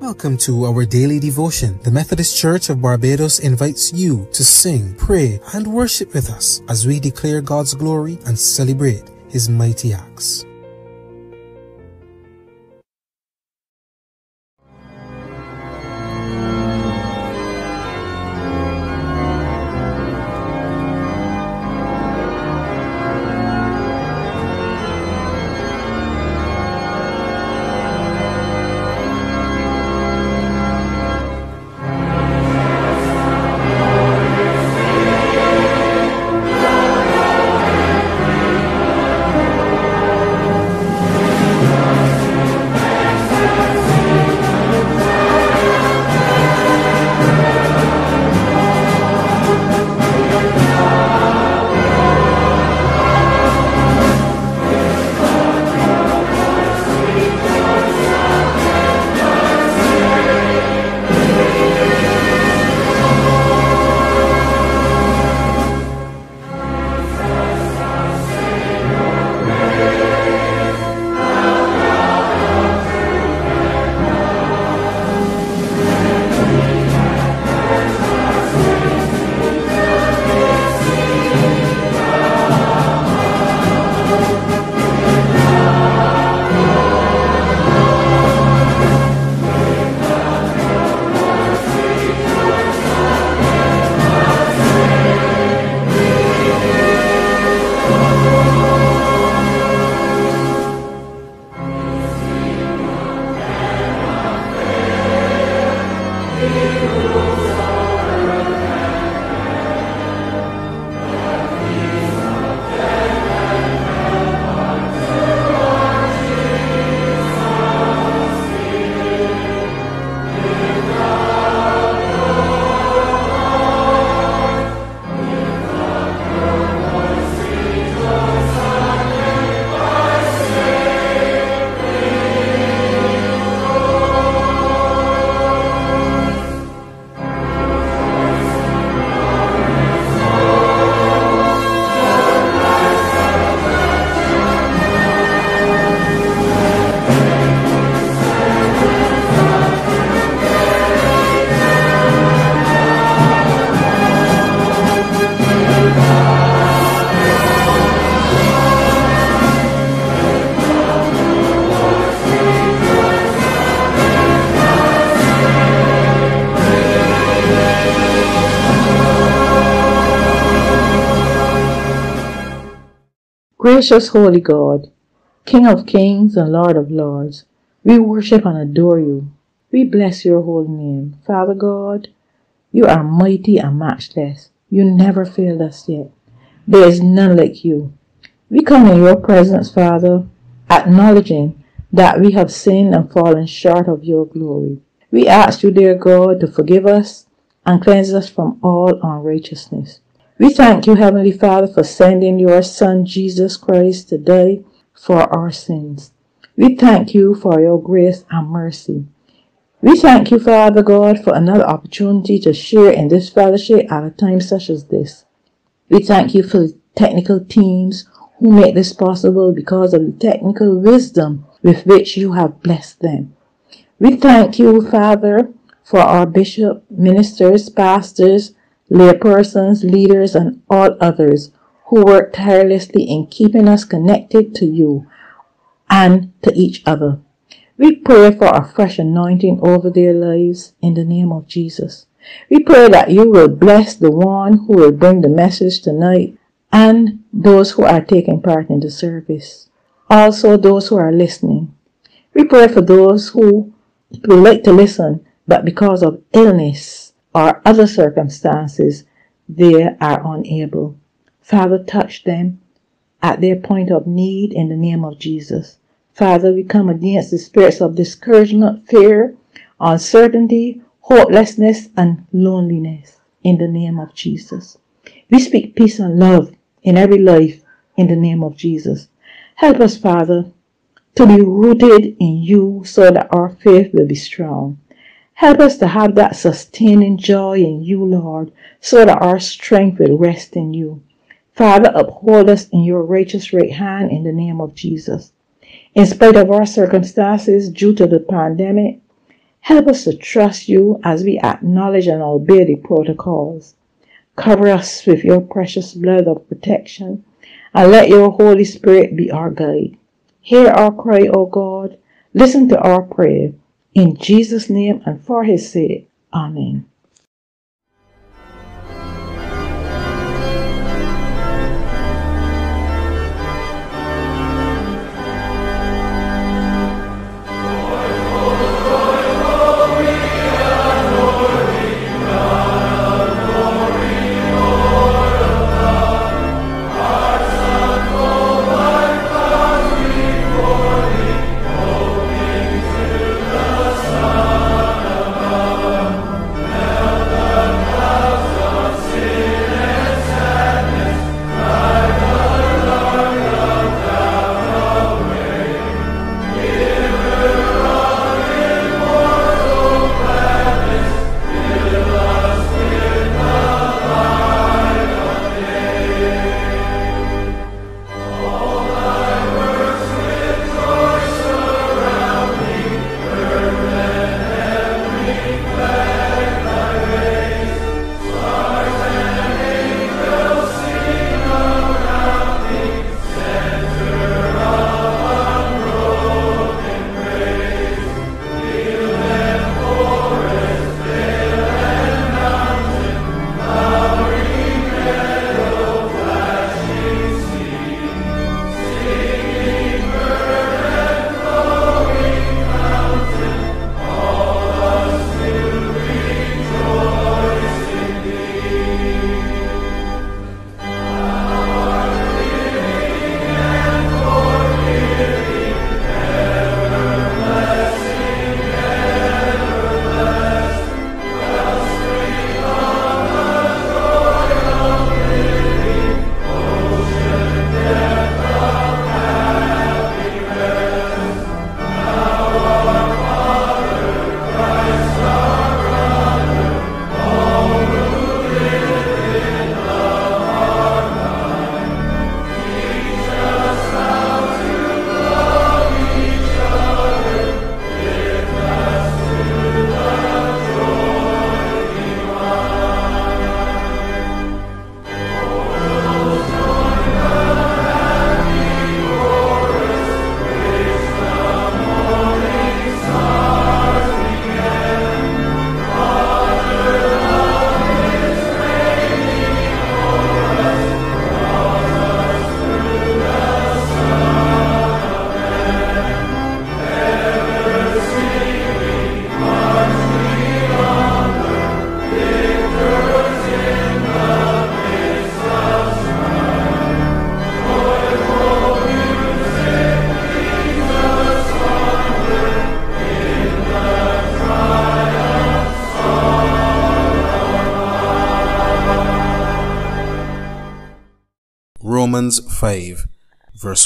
Welcome to our daily devotion. The Methodist Church of Barbados invites you to sing, pray, and worship with us as we declare God's glory and celebrate His mighty acts. Gracious Holy God, King of kings and Lord of lords, we worship and adore you. We bless your holy name. Father God, you are mighty and matchless. You never failed us yet. There is none like you. We come in your presence, Father, acknowledging that we have sinned and fallen short of your glory. We ask you, dear God, to forgive us and cleanse us from all unrighteousness. We thank you, Heavenly Father, for sending your Son, Jesus Christ, today for our sins. We thank you for your grace and mercy. We thank you, Father God, for another opportunity to share in this fellowship at a time such as this. We thank you for the technical teams who make this possible because of the technical wisdom with which you have blessed them. We thank you, Father, for our bishop, ministers, pastors, laypersons, leaders, and all others who work tirelessly in keeping us connected to you and to each other. We pray for a fresh anointing over their lives in the name of Jesus. We pray that you will bless the one who will bring the message tonight and those who are taking part in the service. Also, those who are listening. We pray for those who would like to listen, but because of illness or other circumstances, they are unable. Father, touch them at their point of need in the name of Jesus. Father, we come against the spirits of discouragement, fear, uncertainty, hopelessness, and loneliness in the name of Jesus. We speak peace and love in every life in the name of Jesus. Help us, Father, to be rooted in you so that our faith will be strong. Help us to have that sustaining joy in you, Lord, so that our strength will rest in you. Father, uphold us in your righteous right hand in the name of Jesus. In spite of our circumstances due to the pandemic, Help us to trust you as we acknowledge and obey the protocols. Cover us with your precious blood of protection and let your Holy Spirit be our guide. Hear our cry, O God. Listen to our prayer. In Jesus' name and for his sake. Amen.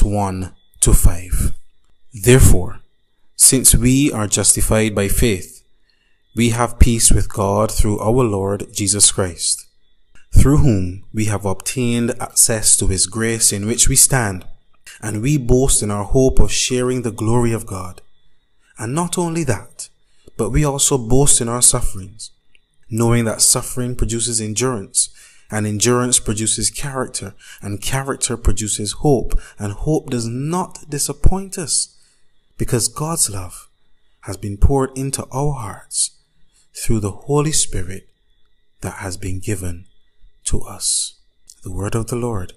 Verse 1 to 5. Therefore, since we are justified by faith, we have peace with God through our Lord Jesus Christ, through whom we have obtained access to his grace in which we stand, and we boast in our hope of sharing the glory of God. And not only that, but we also boast in our sufferings, knowing that suffering produces endurance, and endurance produces character, and character produces hope, and hope does not disappoint us, because God's love has been poured into our hearts through the Holy Spirit that has been given to us. The word of the Lord.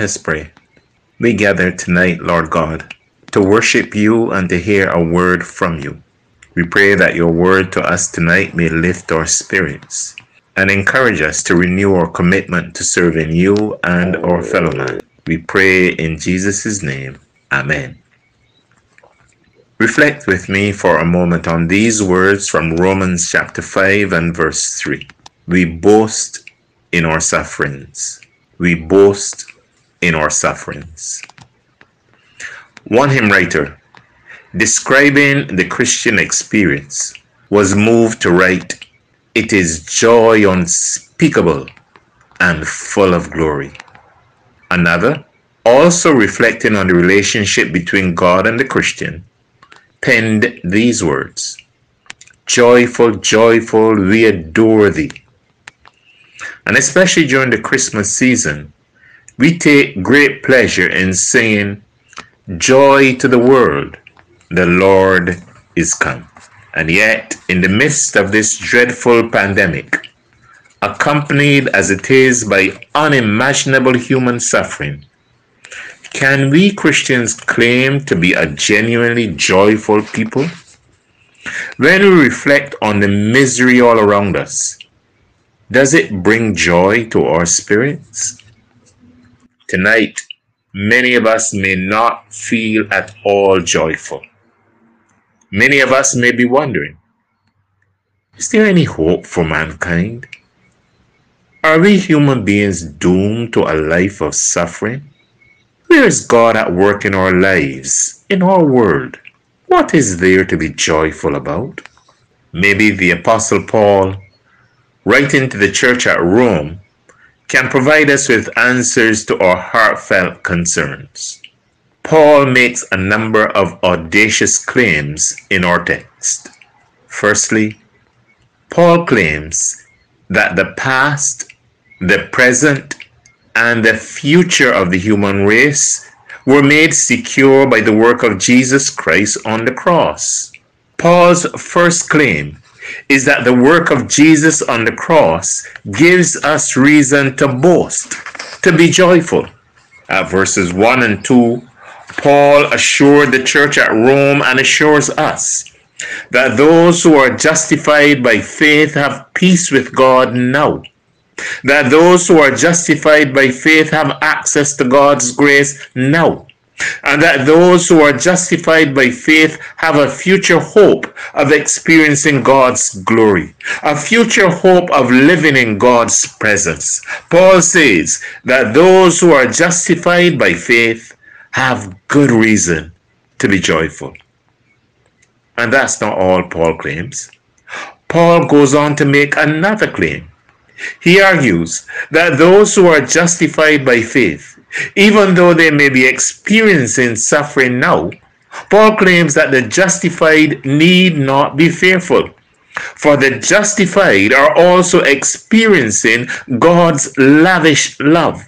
Let us pray. We gather tonight, Lord God, to worship you and to hear a word from you. We pray that your word to us tonight may lift our spirits and encourage us to renew our commitment to serving you and our fellow man. We pray in Jesus' name. Amen. Reflect with me for a moment on these words from Romans chapter 5 and verse 3. We boast in our sufferings. We boast in our sufferings. One hymn writer, describing the Christian experience, was moved to write, It is joy unspeakable and full of glory. Another, also reflecting on the relationship between God and the Christian, penned these words Joyful, joyful, we adore thee. And especially during the Christmas season, we take great pleasure in saying, Joy to the world, the Lord is come. And yet, in the midst of this dreadful pandemic, accompanied as it is by unimaginable human suffering, can we Christians claim to be a genuinely joyful people? When we reflect on the misery all around us, does it bring joy to our spirits? Tonight, many of us may not feel at all joyful. Many of us may be wondering, is there any hope for mankind? Are we human beings doomed to a life of suffering? Where is God at work in our lives, in our world? What is there to be joyful about? Maybe the Apostle Paul, writing to the church at Rome, can provide us with answers to our heartfelt concerns. Paul makes a number of audacious claims in our text. Firstly, Paul claims that the past, the present, and the future of the human race were made secure by the work of Jesus Christ on the cross. Paul's first claim is that the work of Jesus on the cross gives us reason to boast, to be joyful. At verses 1 and 2, Paul assured the church at Rome and assures us that those who are justified by faith have peace with God now that those who are justified by faith have access to God's grace now. And that those who are justified by faith have a future hope of experiencing God's glory, a future hope of living in God's presence. Paul says that those who are justified by faith have good reason to be joyful. And that's not all Paul claims. Paul goes on to make another claim he argues that those who are justified by faith, even though they may be experiencing suffering now, Paul claims that the justified need not be fearful. For the justified are also experiencing God's lavish love,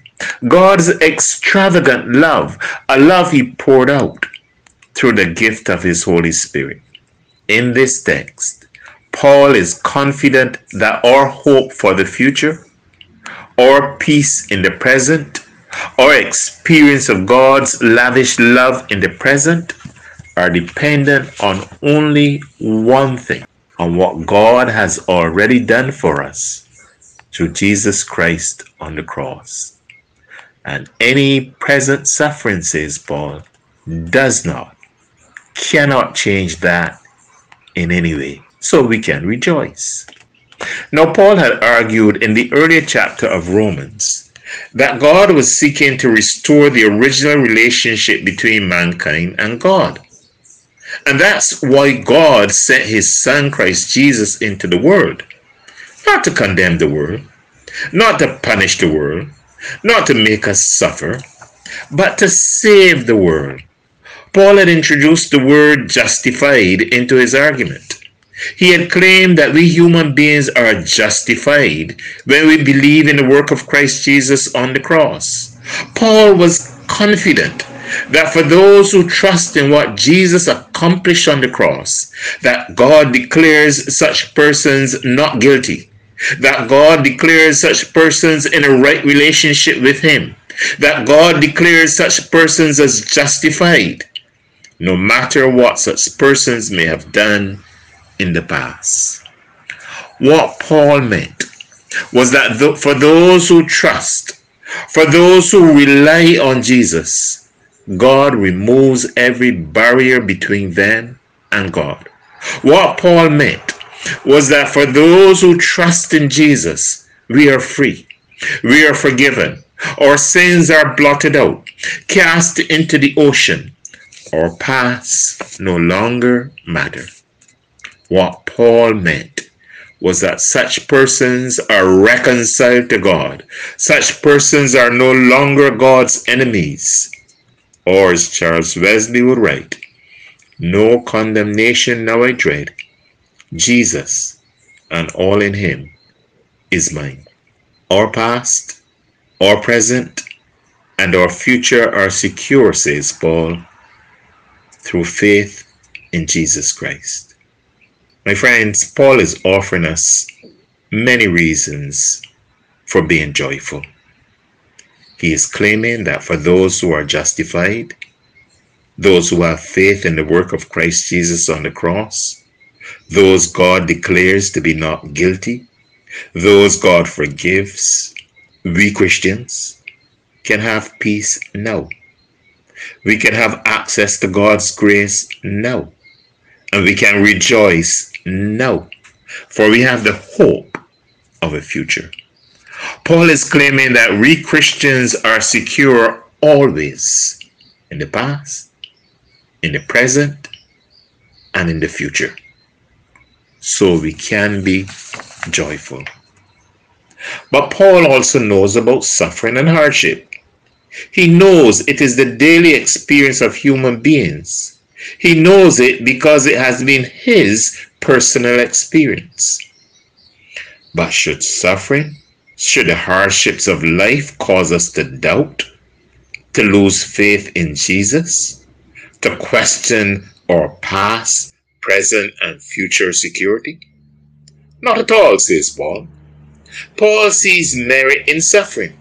God's extravagant love, a love He poured out through the gift of His Holy Spirit. In this text, Paul is confident that our hope for the future, our peace in the present, our experience of God's lavish love in the present are dependent on only one thing on what God has already done for us through Jesus Christ on the cross. And any present suffering, says Paul, does not, cannot change that in any way so we can rejoice. Now, Paul had argued in the earlier chapter of Romans that God was seeking to restore the original relationship between mankind and God. And that's why God sent his son Christ Jesus into the world. Not to condemn the world, not to punish the world, not to make us suffer, but to save the world. Paul had introduced the word justified into his argument. He had claimed that we human beings are justified when we believe in the work of Christ Jesus on the cross. Paul was confident that for those who trust in what Jesus accomplished on the cross, that God declares such persons not guilty, that God declares such persons in a right relationship with Him, that God declares such persons as justified, no matter what such persons may have done in the past. What Paul meant was that for those who trust, for those who rely on Jesus, God removes every barrier between them and God. What Paul meant was that for those who trust in Jesus, we are free, we are forgiven, our sins are blotted out, cast into the ocean, our past no longer matter. What Paul meant was that such persons are reconciled to God. Such persons are no longer God's enemies. Or as Charles Wesley would write, no condemnation now I dread. Jesus and all in him is mine. Our past, our present, and our future are secure, says Paul, through faith in Jesus Christ. My friends, Paul is offering us many reasons for being joyful. He is claiming that for those who are justified, those who have faith in the work of Christ Jesus on the cross, those God declares to be not guilty, those God forgives, we Christians can have peace now. We can have access to God's grace now. And we can rejoice no, for we have the hope of a future. Paul is claiming that we Christians are secure always in the past, in the present, and in the future. So we can be joyful. But Paul also knows about suffering and hardship. He knows it is the daily experience of human beings. He knows it because it has been his personal experience. But should suffering, should the hardships of life cause us to doubt, to lose faith in Jesus, to question our past, present, and future security? Not at all, says Paul. Paul sees merit in suffering.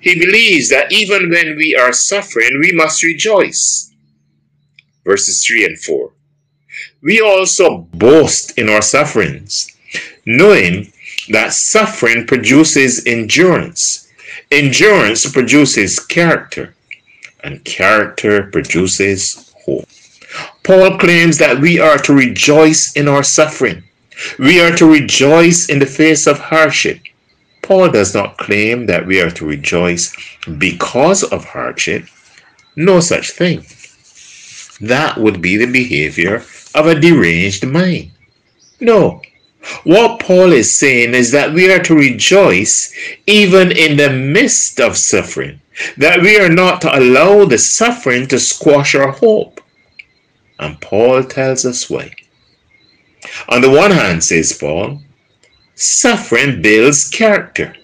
He believes that even when we are suffering, we must rejoice. Verses 3 and 4. We also boast in our sufferings, knowing that suffering produces endurance. Endurance produces character, and character produces hope. Paul claims that we are to rejoice in our suffering. We are to rejoice in the face of hardship. Paul does not claim that we are to rejoice because of hardship. No such thing. That would be the behavior of a deranged mind. No. What Paul is saying is that we are to rejoice even in the midst of suffering, that we are not to allow the suffering to squash our hope. And Paul tells us why. On the one hand, says Paul, suffering builds character.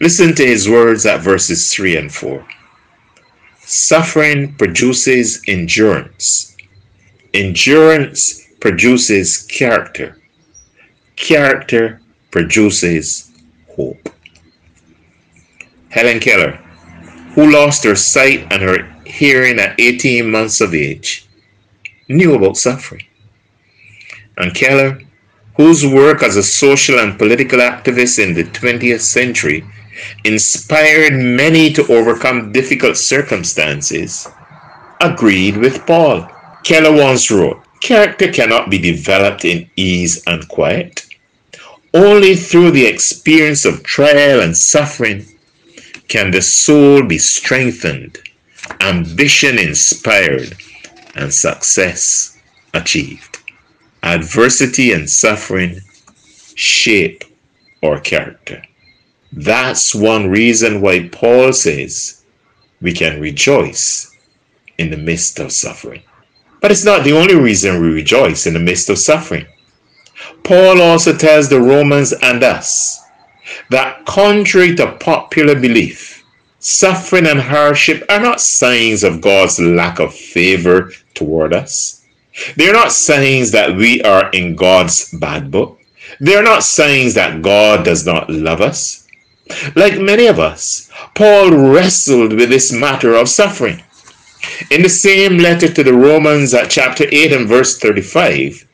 Listen to his words at verses 3 and 4. Suffering produces endurance Endurance produces character. Character produces hope. Helen Keller, who lost her sight and her hearing at 18 months of age, knew about suffering. And Keller, whose work as a social and political activist in the 20th century inspired many to overcome difficult circumstances, agreed with Paul. Keller once wrote, Character cannot be developed in ease and quiet. Only through the experience of trial and suffering can the soul be strengthened, ambition inspired, and success achieved. Adversity and suffering shape our character. That's one reason why Paul says we can rejoice in the midst of suffering. But it's not the only reason we rejoice in the midst of suffering. Paul also tells the Romans and us that contrary to popular belief, suffering and hardship are not signs of God's lack of favor toward us. They're not signs that we are in God's bad book. They're not signs that God does not love us. Like many of us, Paul wrestled with this matter of suffering. In the same letter to the Romans at chapter 8 and verse 35,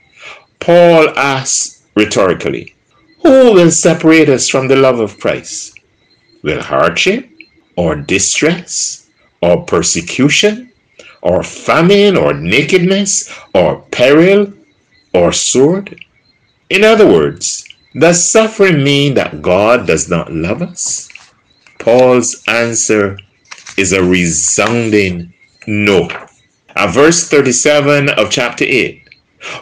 Paul asks rhetorically, Who will separate us from the love of Christ? Will hardship, or distress, or persecution, or famine, or nakedness, or peril, or sword? In other words, does suffering mean that God does not love us? Paul's answer is a resounding no. At verse 37 of chapter 8,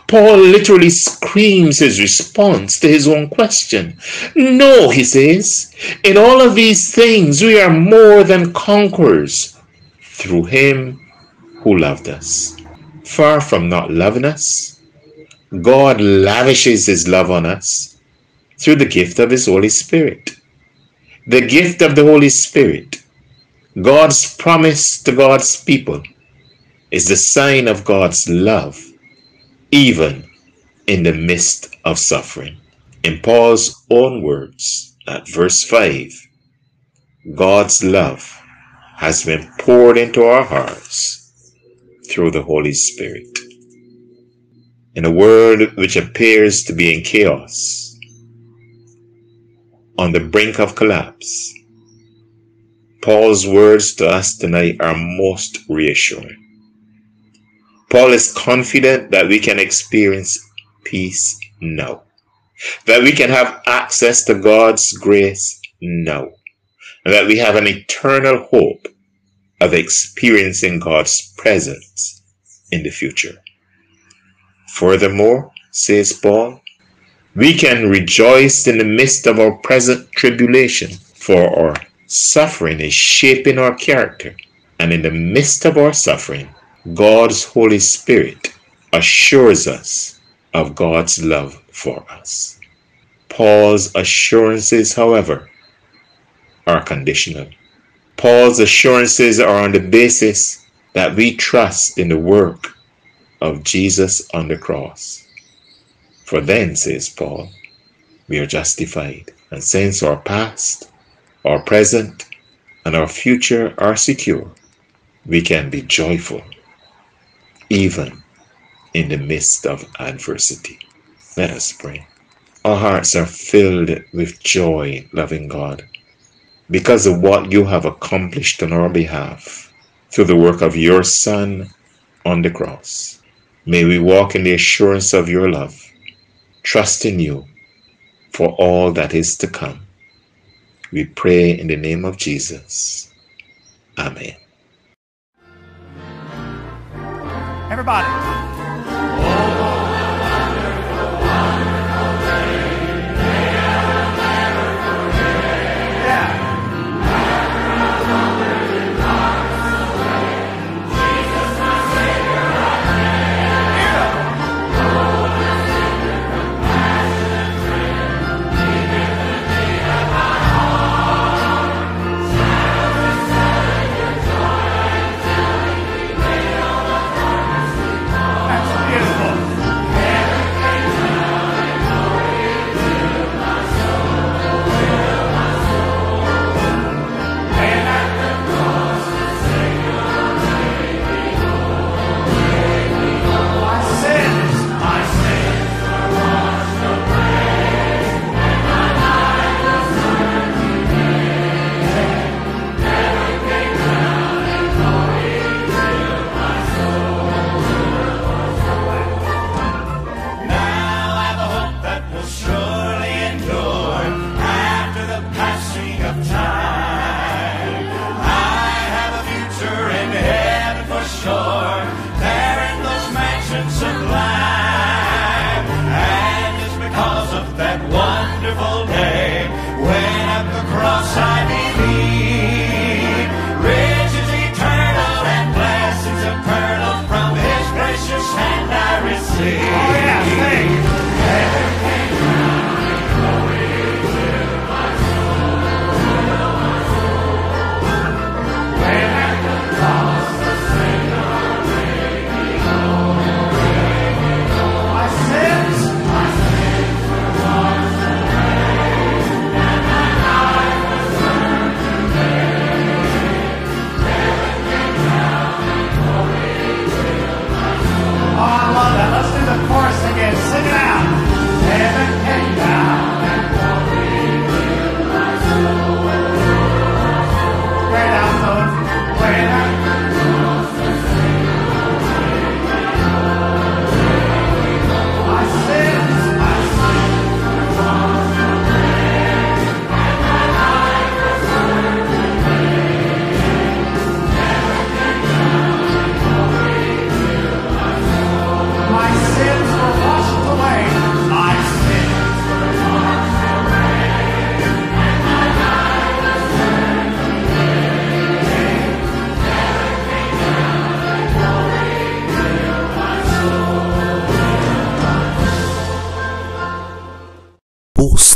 Paul literally screams his response to his own question. No, he says, in all of these things we are more than conquerors through him who loved us. Far from not loving us, God lavishes his love on us through the gift of His Holy Spirit. The gift of the Holy Spirit, God's promise to God's people, is the sign of God's love, even in the midst of suffering. In Paul's own words, at verse 5, God's love has been poured into our hearts through the Holy Spirit. In a world which appears to be in chaos, on the brink of collapse. Paul's words to us tonight are most reassuring. Paul is confident that we can experience peace now, that we can have access to God's grace now, and that we have an eternal hope of experiencing God's presence in the future. Furthermore, says Paul, we can rejoice in the midst of our present tribulation, for our suffering is shaping our character. And in the midst of our suffering, God's Holy Spirit assures us of God's love for us. Paul's assurances, however, are conditional. Paul's assurances are on the basis that we trust in the work of Jesus on the cross. For then, says Paul, we are justified. And since our past, our present, and our future are secure, we can be joyful even in the midst of adversity. Let us pray. Our hearts are filled with joy, loving God, because of what you have accomplished on our behalf through the work of your Son on the cross. May we walk in the assurance of your love trust in you for all that is to come. We pray in the name of Jesus. Amen. Everybody.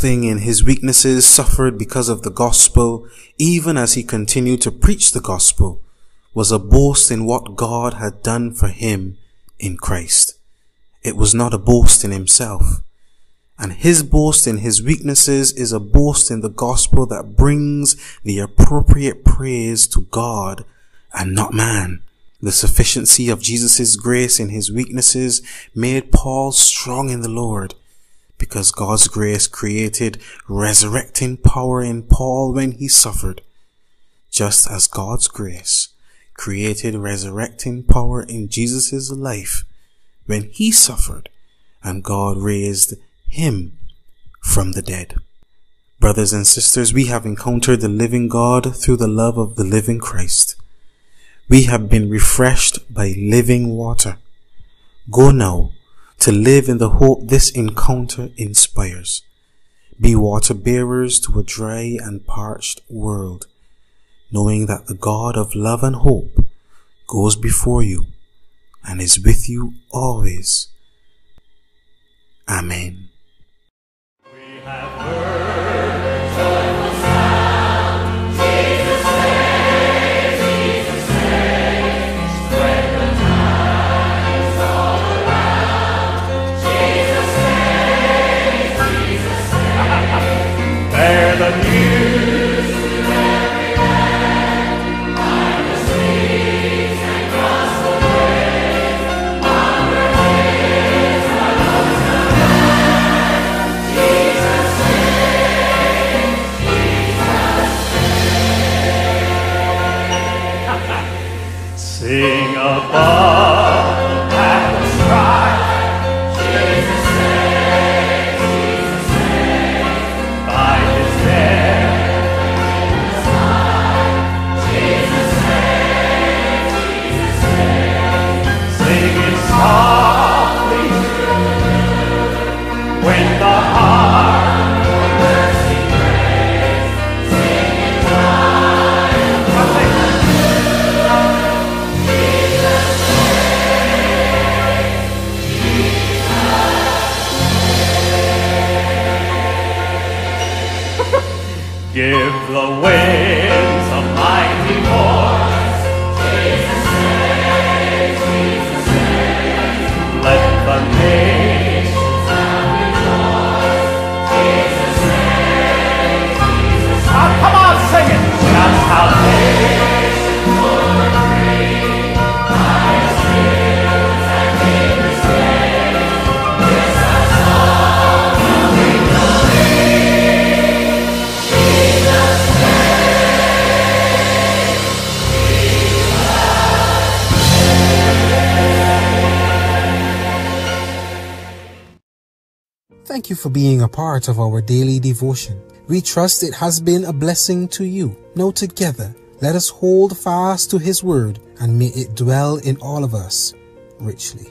Boasting in his weaknesses suffered because of the gospel, even as he continued to preach the gospel, was a boast in what God had done for him in Christ. It was not a boast in himself. And his boast in his weaknesses is a boast in the gospel that brings the appropriate praise to God and not man. The sufficiency of Jesus' grace in his weaknesses made Paul strong in the Lord because God's grace created resurrecting power in Paul when he suffered, just as God's grace created resurrecting power in Jesus' life when he suffered and God raised him from the dead. Brothers and sisters, we have encountered the living God through the love of the living Christ. We have been refreshed by living water. Go now to live in the hope this encounter inspires. Be water bearers to a dry and parched world, knowing that the God of love and hope goes before you and is with you always. Amen. For being a part of our daily devotion. We trust it has been a blessing to you. Now together, let us hold fast to His word and may it dwell in all of us richly.